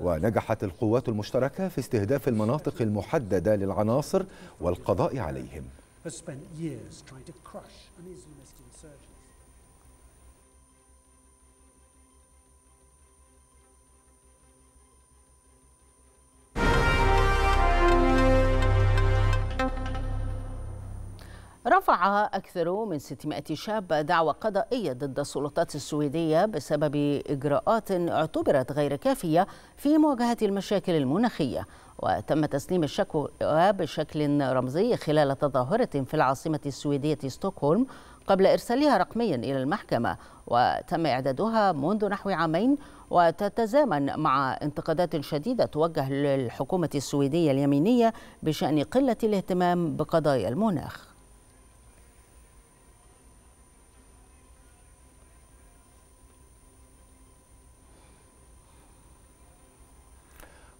ونجحت القوات المشتركة في استهداف المناطق المحددة للعناصر والقضاء عليهم. رفع أكثر من 600 شاب دعوى قضائية ضد السلطات السويدية بسبب إجراءات اعتبرت غير كافية في مواجهة المشاكل المناخية. وتم تسليم الشكوى بشكل رمزي خلال تظاهرة في العاصمة السويدية ستوكهولم قبل إرسالها رقميا إلى المحكمة. وتم إعدادها منذ نحو عامين وتتزامن مع انتقادات شديدة توجه للحكومة السويدية اليمينية بشأن قلة الاهتمام بقضايا المناخ.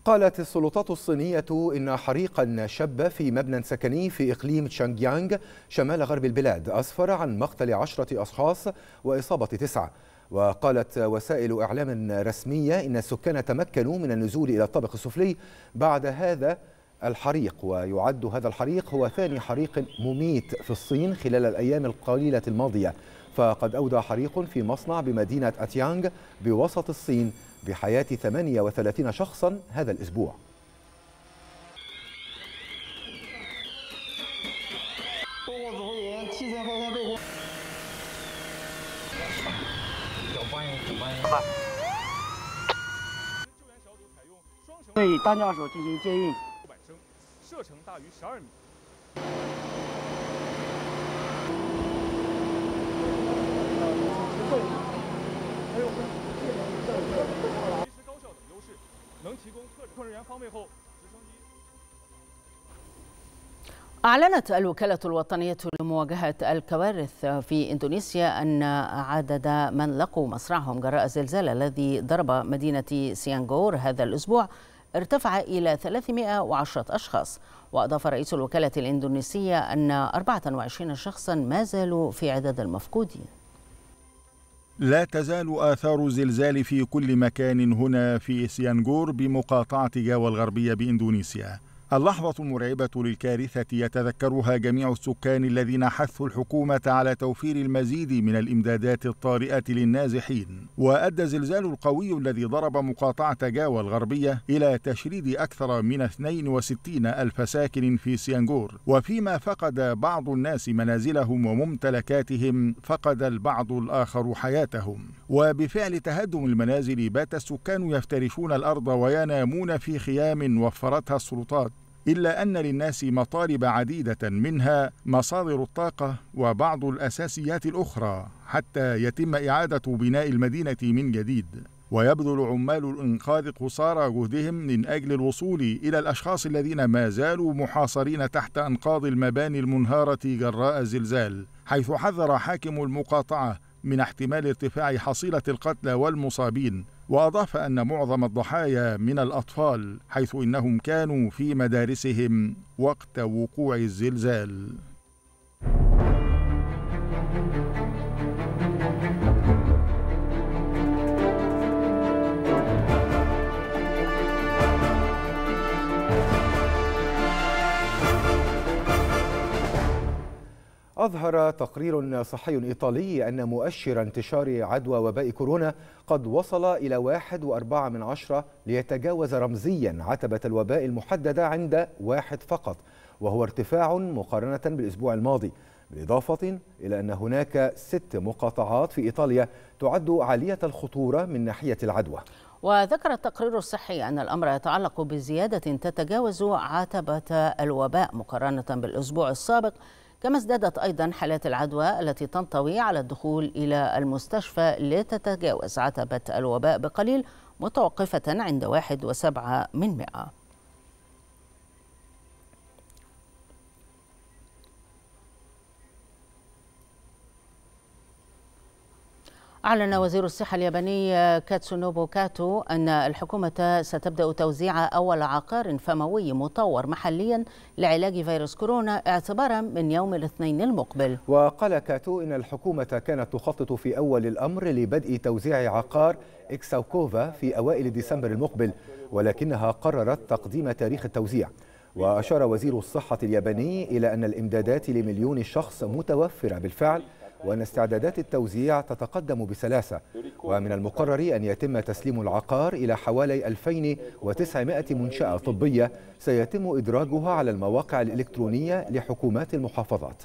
قالت السلطات الصينية إن حريقا شب في مبنى سكني في إقليم تشانغيانغ شمال غرب البلاد أسفر عن مقتل عشرة أشخاص وإصابة تسعة. وقالت وسائل إعلام رسمية إن السكان تمكنوا من النزول إلى الطابق السفلي بعد هذا الحريق. ويعد هذا الحريق هو ثاني حريق مميت في الصين خلال الأيام القليلة الماضية. فقد أودى حريق في مصنع بمدينة أتيانغ بوسط الصين بحياة 38 شخصا هذا الأسبوع. أعلنت الوكالة الوطنية لمواجهة الكوارث في إندونيسيا أن عدد من لقوا مصرعهم جراء الزلزال الذي ضرب مدينة سيانغور هذا الأسبوع ارتفع إلى 310 أشخاص. وأضاف رئيس الوكالة الإندونيسية أن 24 شخصا ما زالوا في عدد المفقودين. لا تزال آثار الزلزال في كل مكان هنا في سيانغور بمقاطعة جاوا الغربية بإندونيسيا. اللحظة المرعبة للكارثة يتذكرها جميع السكان الذين حثوا الحكومة على توفير المزيد من الإمدادات الطارئة للنازحين. وأدى الزلزال القوي الذي ضرب مقاطعة جاوا الغربية إلى تشريد أكثر من 62 ألف ساكن في سيانغور. وفيما فقد بعض الناس منازلهم وممتلكاتهم فقد البعض الآخر حياتهم. وبفعل تهدم المنازل بات السكان يفترشون الأرض وينامون في خيام وفرتها السلطات. إلا أن للناس مطالب عديدة منها مصادر الطاقة وبعض الأساسيات الأخرى حتى يتم إعادة بناء المدينة من جديد. ويبذل عمال الإنقاذ قصارى جهدهم من أجل الوصول إلى الأشخاص الذين ما زالوا محاصرين تحت أنقاض المباني المنهارة جراء الزلزال حيث حذر حاكم المقاطعة من احتمال ارتفاع حصيلة القتلى والمصابين. وأضاف أن معظم الضحايا من الأطفال حيث إنهم كانوا في مدارسهم وقت وقوع الزلزال. أظهر تقرير صحي إيطالي أن مؤشر انتشار عدوى وباء كورونا قد وصل إلى واحد وأربعة من عشرة ليتجاوز رمزيا عتبة الوباء المحددة عند واحد فقط وهو ارتفاع مقارنة بالأسبوع الماضي بالإضافة إلى أن هناك ست مقاطعات في إيطاليا تعد عالية الخطورة من ناحية العدوى. وذكر التقرير الصحي أن الأمر يتعلق بزيادة تتجاوز عتبة الوباء مقارنة بالأسبوع السابق كما ازدادت أيضا حالات العدوى التي تنطوي على الدخول إلى المستشفى لتتجاوز عتبة الوباء بقليل متوقفة عند واحد وسبعة من مئة. أعلن وزير الصحة الياباني كاتسونوبو كاتو أن الحكومة ستبدأ توزيع أول عقار فموي مطور محليا لعلاج فيروس كورونا اعتبارا من يوم الاثنين المقبل. وقال كاتو إن الحكومة كانت تخطط في أول الأمر لبدء توزيع عقار إكساوكوفا في أوائل ديسمبر المقبل ولكنها قررت تقديم تاريخ التوزيع. وأشار وزير الصحة الياباني إلى أن الإمدادات لمليون شخص متوفرة بالفعل وأن استعدادات التوزيع تتقدم بسلاسة. ومن المقرر أن يتم تسليم العقار إلى حوالي 2900 منشأة طبية سيتم إدراجها على المواقع الإلكترونية لحكومات المحافظات.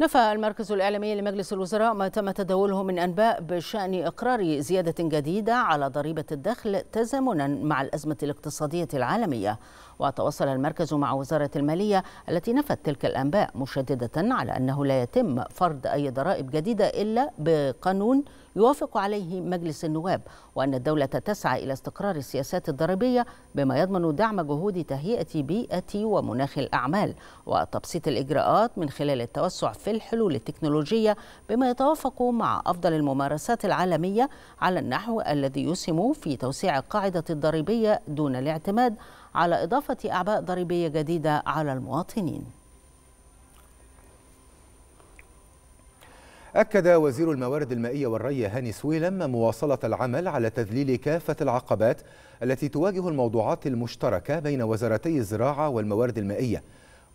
نفى المركز الإعلامي لمجلس الوزراء ما تم تداوله من أنباء بشأن إقرار زيادة جديدة على ضريبة الدخل تزامنا مع الأزمة الاقتصادية العالمية. وتواصل المركز مع وزارة المالية التي نفت تلك الأنباء مشددة على أنه لا يتم فرض أي ضرائب جديدة إلا بقانون يوافق عليه مجلس النواب وأن الدولة تسعى إلى استقرار السياسات الضريبية بما يضمن دعم جهود تهيئة بيئة ومناخ الأعمال وتبسيط الإجراءات من خلال التوسع في الحلول التكنولوجية بما يتوافق مع أفضل الممارسات العالمية على النحو الذي يسهم في توسيع القاعدة الضريبية دون الاعتماد على إضافة أعباء ضريبية جديدة على المواطنين. أكد وزير الموارد المائية والري هاني سويلم مواصلة العمل على تذليل كافة العقبات التي تواجه الموضوعات المشتركة بين وزارتي الزراعة والموارد المائية.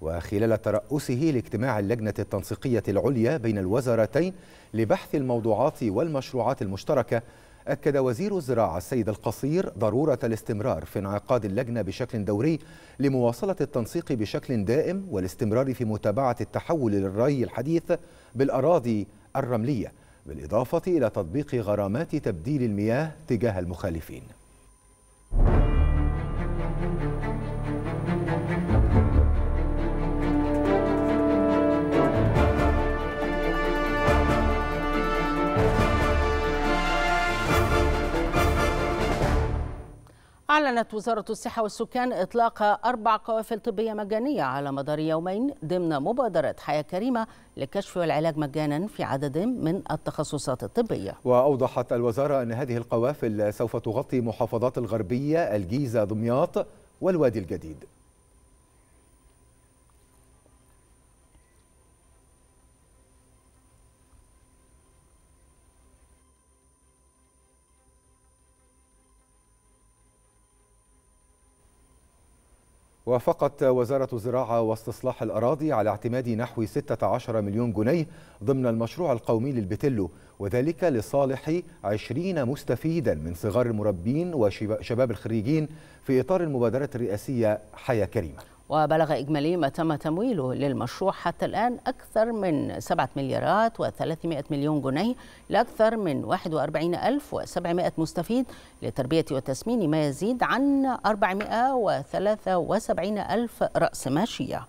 وخلال ترأسه لاجتماع اللجنة التنسيقية العليا بين الوزارتين لبحث الموضوعات والمشروعات المشتركة أكد وزير الزراعة السيد القصير ضرورة الاستمرار في انعقاد اللجنة بشكل دوري لمواصلة التنسيق بشكل دائم والاستمرار في متابعة التحول للري الحديث بالأراضي الرملية بالإضافة إلى تطبيق غرامات تبديل المياه تجاه المخالفين. أعلنت وزارة الصحة والسكان إطلاق أربع قوافل طبية مجانية على مدار يومين ضمن مبادرة حياة كريمة للكشف والعلاج مجانا في عدد من التخصصات الطبية. وأوضحت الوزارة أن هذه القوافل سوف تغطي محافظات الغربية الجيزة دمياط والوادي الجديد. وافقت وزارة الزراعة واستصلاح الأراضي على اعتماد نحو 16 مليون جنيه ضمن المشروع القومي للبتلو وذلك لصالح 20 مستفيدا من صغار المربين وشباب الخريجين في إطار المبادرة الرئاسية حياة كريمة. وبلغ إجمالي ما تم تمويله للمشروع حتى الآن أكثر من 7 مليارات و300 مليون جنيه لأكثر من 41700 مستفيد لتربية وتسمين ما يزيد عن 473 ألف رأس ماشية.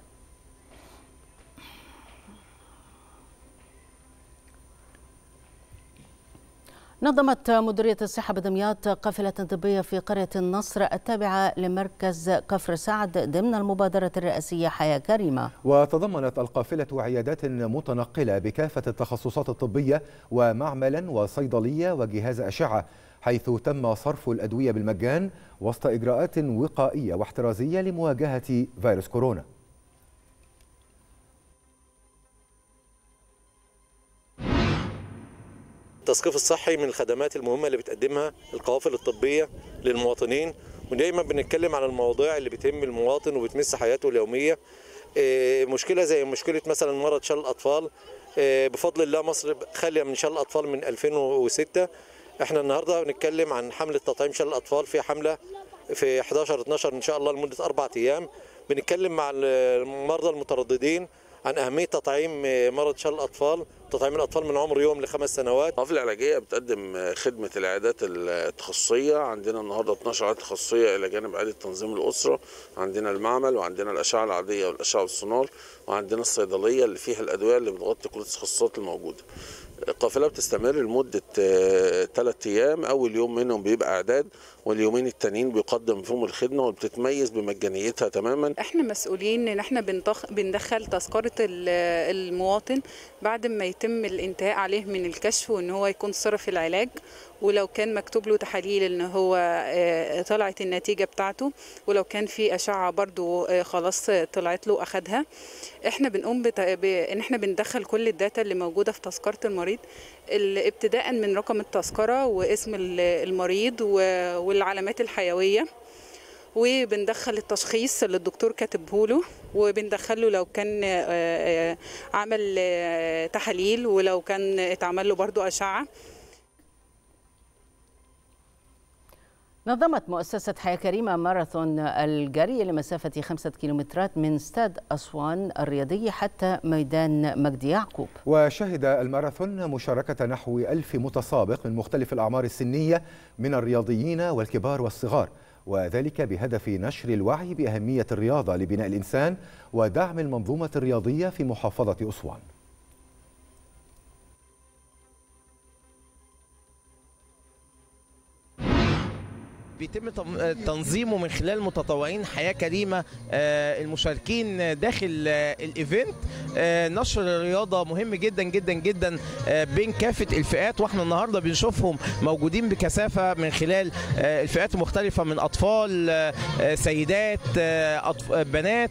نظمت مديرية الصحة بدمياط قافلة طبية في قرية النصر التابعة لمركز كفر سعد ضمن المبادرة الرئاسية. حياة كريمة. وتضمنت القافلة عيادات متنقلة بكافة التخصصات الطبية ومعملا وصيدلية وجهاز أشعة حيث تم صرف الأدوية بالمجان وسط إجراءات وقائية واحترازية لمواجهة فيروس كورونا. التثقيف الصحي من الخدمات المهمة اللي بتقدمها القوافل الطبية للمواطنين. ودايما بنتكلم عن المواضيع اللي بتهم المواطن وبتمس حياته اليومية. مشكلة زي مشكلة مثلا مرض شلل الأطفال. بفضل الله مصر خالية من شلل الأطفال من 2006 إحنا النهاردة بنتكلم عن حملة تطعيم شلل الأطفال في حملة في 11 12 إن شاء الله لمدة أربع أيام. بنتكلم مع المرضى المترددين عن أهمية تطعيم مرض شلل الأطفال. تطعيم الأطفال من عمر يوم لخمس سنوات. القافلة العلاجية بتقدم خدمة العيادات التخصصية. عندنا النهاردة 12 عيادة تخصصية إلى جانب عيادة تنظيم الأسرة. عندنا المعمل وعندنا الأشعة العادية والأشعة والسونار وعندنا الصيدلية اللي فيها الأدوية اللي بتغطي كل التخصصات الموجودة. القافلة بتستمر لمدة ثلاث أيام. أول يوم منهم بيبقى إعداد. واليومين التانيين بيقدم فيهم الخدمة وبتتميز بمجانيتها تماما. إحنا مسؤولين إن إحنا بندخل تذكرة المواطن بعد ما يتم الإنتهاء عليه من الكشف وإن هو يكون صرف العلاج. ولو كان مكتوب له تحاليل إن هو طلعت النتيجة بتاعته. ولو كان في أشعة برضو خلاص طلعت له أخدها. إحنا بنقوم. إن إحنا بندخل كل الداتا اللي موجودة في تذكرة المريض. ابتداء من رقم التذكرة واسم المريض. والعلامات الحيوية وبندخل التشخيص اللي الدكتور كاتبه له وبندخله لو كان عمل تحاليل ولو كان اتعمل له برضو أشعة نظمت مؤسسة حياة كريمة ماراثون الجري لمسافة خمسة كيلومترات من استاد أسوان الرياضي حتى ميدان مجدي يعقوب. وشهد الماراثون مشاركة نحو ألف متسابق من مختلف الأعمار السنية من الرياضيين والكبار والصغار وذلك بهدف نشر الوعي بأهمية الرياضة لبناء الإنسان ودعم المنظومة الرياضية في محافظة أسوان. بيتم تنظيمه من خلال متطوعين حياة كريمة المشاركين داخل الإيفنت. نشر الرياضة مهم جدا جدا جدا بين كافة الفئات. وإحنا النهارده بنشوفهم موجودين بكثافة من خلال الفئات المختلفه من أطفال سيدات بنات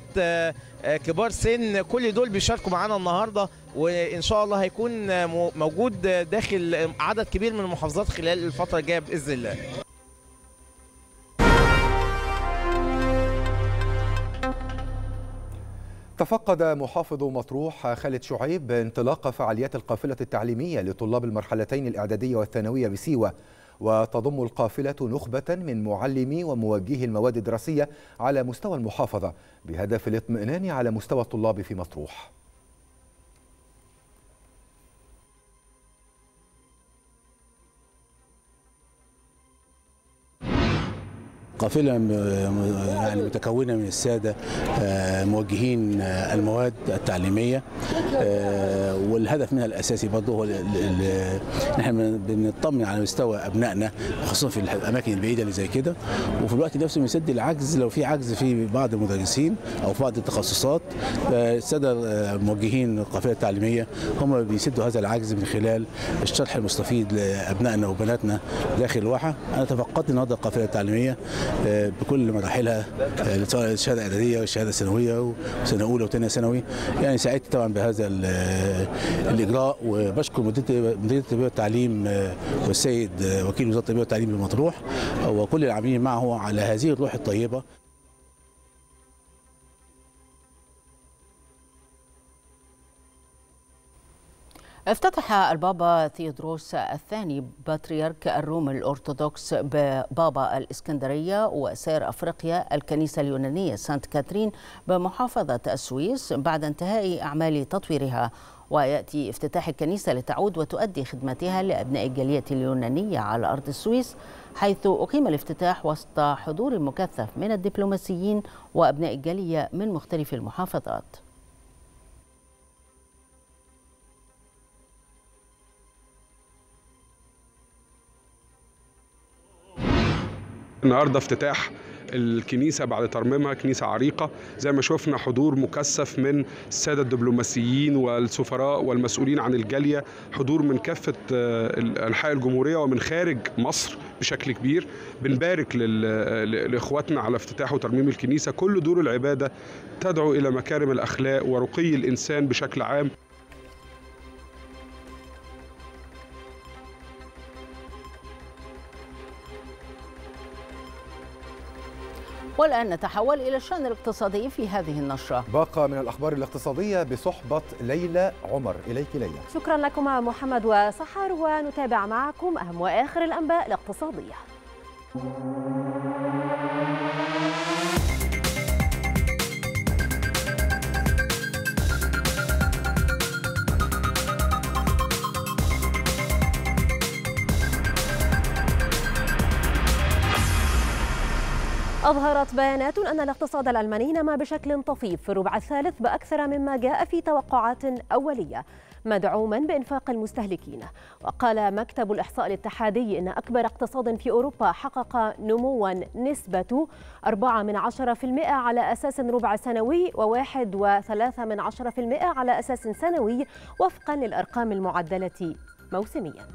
كبار سن. كل دول بيشاركوا معانا النهارده وإن شاء الله هيكون موجود داخل عدد كبير من المحافظات خلال الفترة الجاية بإذن الله. تفقد محافظ مطروح خالد شعيب انطلاق فعاليات القافلة التعليمية لطلاب المرحلتين الإعدادية والثانوية بسيوة وتضم القافلة نخبة من معلمي وموجهي المواد الدراسية على مستوى المحافظة بهدف الاطمئنان على مستوى الطلاب في مطروح. قافلة يعني متكونة من السادة موجهين المواد التعليمية والهدف منها الأساسي برضه هو نحن بنطمن على مستوى أبنائنا خصوصا في الأماكن البعيدة اللي زي كده وفي الوقت نفسه بنسد العجز لو في عجز في بعض المدرسين أو في بعض التخصصات السادة موجهين القافلة التعليمية هم بيسدوا هذا العجز من خلال الشرح المستفيد لأبنائنا وبناتنا داخل الواحة. أنا تفقدت النهارده القافلة التعليمية بكل مراحلها سواء الشهاده الاعداديه والشهاده الثانويه وسنة أولى وثانية ثانوي. يعني سعدت طبعا بهذا الإجراء وبشكر مديرية التربيه والتعليم والسيد وكيل وزارة التربيه والتعليم بمطروح وكل العاملين معه على هذه الروح الطيبة. افتتح البابا ثيودروس الثاني بطريرك الروم الأرثوذكس ببابا الإسكندرية وسائر أفريقيا الكنيسة اليونانية سانت كاترين بمحافظة السويس بعد انتهاء أعمال تطويرها. ويأتي افتتاح الكنيسة لتعود وتؤدي خدمتها لأبناء الجالية اليونانية على أرض السويس حيث أقيم الافتتاح وسط حضور مكثف من الدبلوماسيين وأبناء الجالية من مختلف المحافظات. النهارده افتتاح الكنيسة بعد ترميمها كنيسة عريقة. زي ما شفنا حضور مكثف من السادة الدبلوماسيين والسفراء والمسؤولين عن الجالية حضور من كافة أنحاء الجمهورية ومن خارج مصر بشكل كبير. بنبارك لإخواتنا على افتتاح وترميم الكنيسة. كل دور العبادة تدعو إلى مكارم الأخلاق ورقي الإنسان بشكل عام. والآن نتحول إلى الشأن الاقتصادي في هذه النشرة. باقة من الأخبار الاقتصادية بصحبة ليلى عمر. إليك ليلى. شكرا لكم محمد وسحر ونتابع معكم أهم وآخر الأنباء الاقتصادية. أظهرت بيانات أن الاقتصاد الألماني نما بشكل طفيف في الربع الثالث بأكثر مما جاء في توقعات أولية مدعوما بإنفاق المستهلكين. وقال مكتب الإحصاء الاتحادي إن أكبر اقتصاد في أوروبا حقق نموا نسبة 4 من 10% على أساس ربع سنوي وواحد وثلاثة من 10% على أساس سنوي وفقا للأرقام المعدلة موسمياً.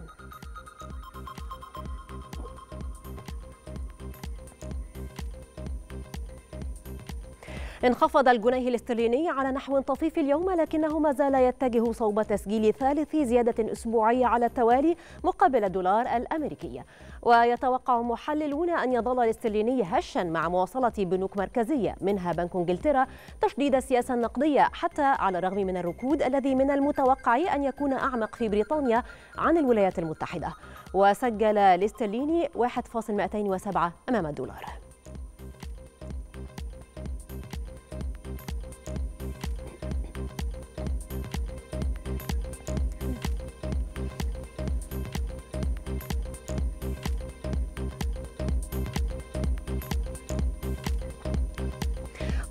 انخفض الجنيه الاسترليني على نحو طفيف اليوم لكنه ما زال يتجه صوب تسجيل ثالث زيادة أسبوعية على التوالي مقابل الدولار الأمريكي. ويتوقع محللون أن يظل الاسترليني هشا مع مواصلة بنوك مركزية منها بنك إنجلترا تشديد السياسة النقدية حتى على الرغم من الركود الذي من المتوقع أن يكون أعمق في بريطانيا عن الولايات المتحدة. وسجل الاسترليني 1.207 أمام الدولار.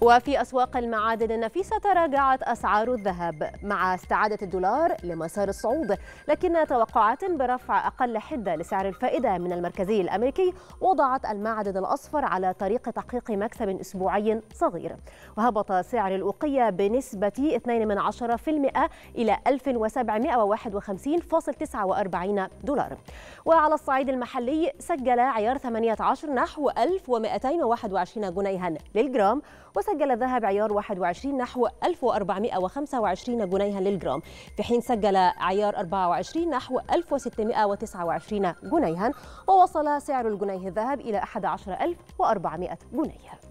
وفي أسواق المعادن النفيسة تراجعت أسعار الذهب مع استعادة الدولار لمسار الصعود لكن توقعات برفع أقل حدة لسعر الفائدة من المركزي الأمريكي وضعت المعدن الأصفر على طريق تحقيق مكسب أسبوعي صغير. وهبط سعر الأوقية بنسبة 2% إلى 1751.49 دولار. وعلى الصعيد المحلي سجل عيار 18 نحو 1221 جنيها للجرام وسجل الذهب عيار 21 نحو 1425 جنيها للجرام. في حين سجل عيار 24 نحو 1629 جنيها ووصل سعر الجنيه الذهب إلى 11400 جنيه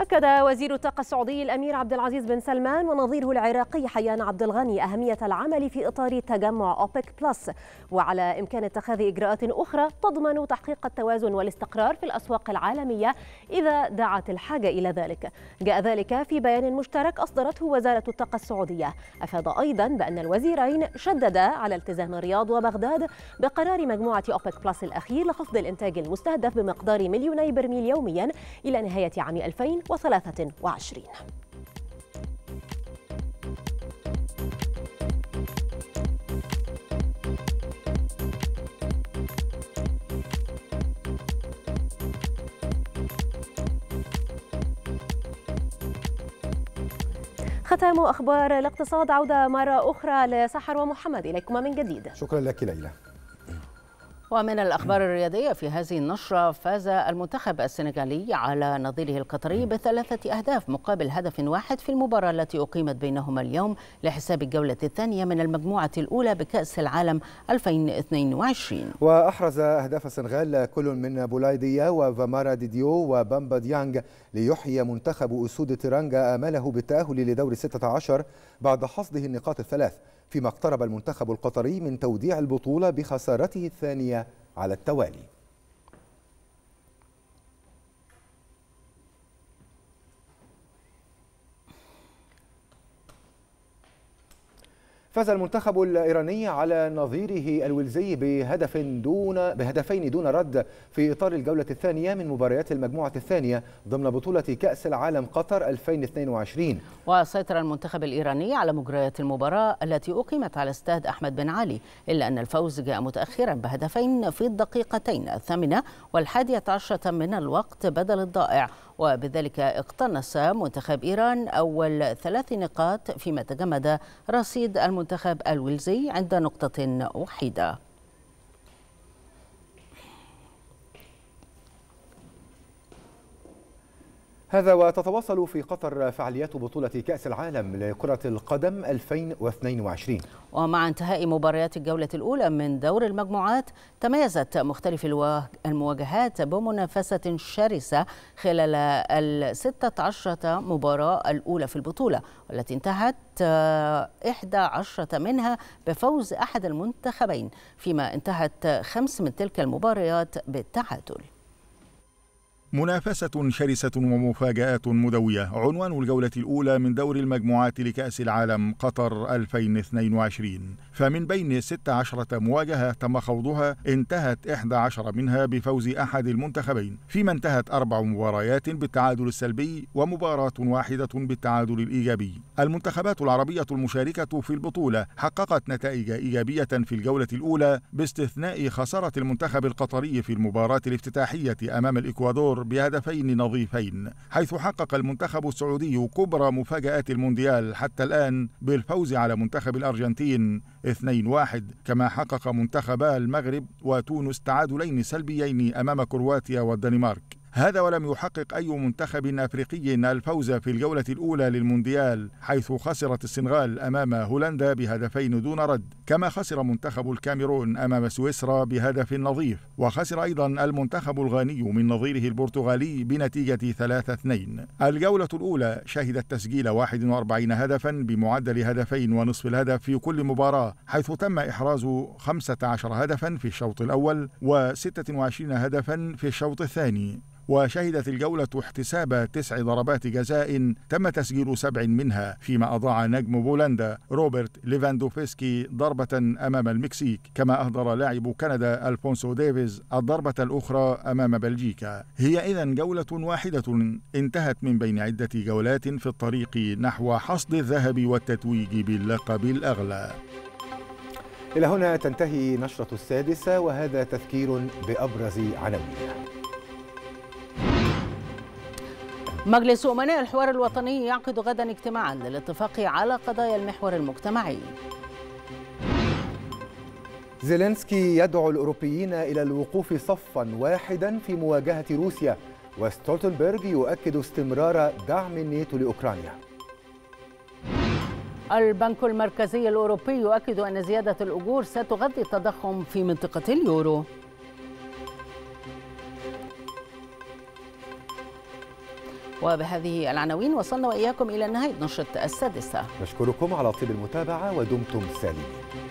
أكد وزير الطاقة السعودي الأمير عبد العزيز بن سلمان ونظيره العراقي حيان عبد الغني أهمية العمل في إطار تجمع أوبك بلس. وعلى إمكان اتخاذ إجراءات أخرى تضمن تحقيق التوازن والاستقرار في الأسواق العالمية إذا دعت الحاجة إلى ذلك. جاء ذلك في بيان مشترك أصدرته وزارة الطاقة السعودية. أفاد أيضا بأن الوزيرين شددا على التزام الرياض وبغداد بقرار مجموعة أوبك بلس الأخير لخفض الإنتاج المستهدف بمقدار مليوني برميل يوميا إلى نهاية عام 2000 2023 ختام أخبار الاقتصاد عودة مرة أخرى لسحر ومحمد إليكم من جديد. شكرا لك ليلى. ومن الأخبار الرياضية في هذه النشرة فاز المنتخب السنغالي على نظيره القطري بثلاثة أهداف مقابل هدف واحد في المباراة التي أقيمت بينهما اليوم لحساب الجولة الثانية من المجموعة الأولى بكأس العالم 2022 وأحرز أهداف السنغال كل من بولايديا وفامارا ديديو وبامبا ديانج ليحيي منتخب أسود تيرانجا آمله بالتأهل لدور 16 بعد حصده النقاط الثلاث. فيما اقترب المنتخب القطري من توديع البطولة بخسارته الثانية على التوالي. فاز المنتخب الإيراني على نظيره الويلزي بهدف دون بهدفين دون رد في إطار الجولة الثانية من مباريات المجموعة الثانية ضمن بطولة كأس العالم قطر 2022 وسيطر المنتخب الإيراني على مجريات المباراة التي أقيمت على استاد أحمد بن علي إلا أن الفوز جاء متأخرا بهدفين في الدقيقتين الثامنة والحادية عشرة من الوقت بدل الضائع. وبذلك اقتنص منتخب إيران أول ثلاث نقاط فيما تجمد رصيد المنتخب الويلزي عند نقطة وحيدة. هذا وتتواصل في قطر فعاليات بطولة كأس العالم لكرة القدم 2022 ومع انتهاء مباريات الجولة الأولى من دور المجموعات تميزت مختلف المواجهات بمنافسة شرسة خلال الستة عشرة مباراة الأولى في البطولة والتي انتهت إحدى عشرة منها بفوز أحد المنتخبين فيما انتهت خمس من تلك المباريات بالتعادل. منافسة شرسة ومفاجآت مدوية. عنوان الجولة الأولى من دور المجموعات لكأس العالم قطر 2022 فمن بين 16 مواجهة تم خوضها انتهت 11 منها بفوز أحد المنتخبين. فيما انتهت أربع مباريات بالتعادل السلبي ومباراة واحدة بالتعادل الإيجابي. المنتخبات العربية المشاركة في البطولة حققت نتائج إيجابية في الجولة الأولى باستثناء خسارة المنتخب القطري في المباراة الافتتاحية أمام الإكوادور بهدفين نظيفين حيث حقق المنتخب السعودي كبرى مفاجآت المونديال حتى الآن بالفوز على منتخب الأرجنتين 2-1 كما حقق منتخبا المغرب وتونس تعادلين سلبيين أمام كرواتيا والدنمارك. هذا ولم يحقق أي منتخب أفريقي الفوز في الجولة الأولى للمونديال حيث خسرت السنغال أمام هولندا بهدفين دون رد كما خسر منتخب الكاميرون أمام سويسرا بهدف نظيف وخسر أيضا المنتخب الغاني من نظيره البرتغالي بنتيجة 3-2 الجولة الأولى شهدت تسجيل 41 هدفا بمعدل هدفين ونصف الهدف في كل مباراة حيث تم إحراز 15 هدفا في الشوط الأول و26 هدفا في الشوط الثاني. وشهدت الجولة احتساب تسع ضربات جزاء تم تسجيل سبع منها فيما أضاع نجم بولندا روبرت ليفاندوفسكي ضربة أمام المكسيك. كما أهدر لاعب كندا ألفونسو ديفيز الضربة الأخرى أمام بلجيكا. هي إذا جولة واحدة انتهت من بين عدة جولات في الطريق نحو حصد الذهب والتتويج باللقب الأغلى. إلى هنا تنتهي نشرة السادسة وهذا تذكير بأبرز عناوينها مجلس أمناء الحوار الوطني يعقد غدا اجتماعا للاتفاق على قضايا المحور المجتمعي. زيلينسكي يدعو الأوروبيين إلى الوقوف صفا واحدا في مواجهة روسيا وستولتنبرغ يؤكد استمرار دعم الناتو لأوكرانيا. البنك المركزي الأوروبي يؤكد أن زيادة الأجور ستغذي التضخم في منطقة اليورو. وبهذه العناوين وصلنا وإياكم إلى نهاية نشرة السادسة. نشكركم على طيب المتابعة ودمتم سالمين.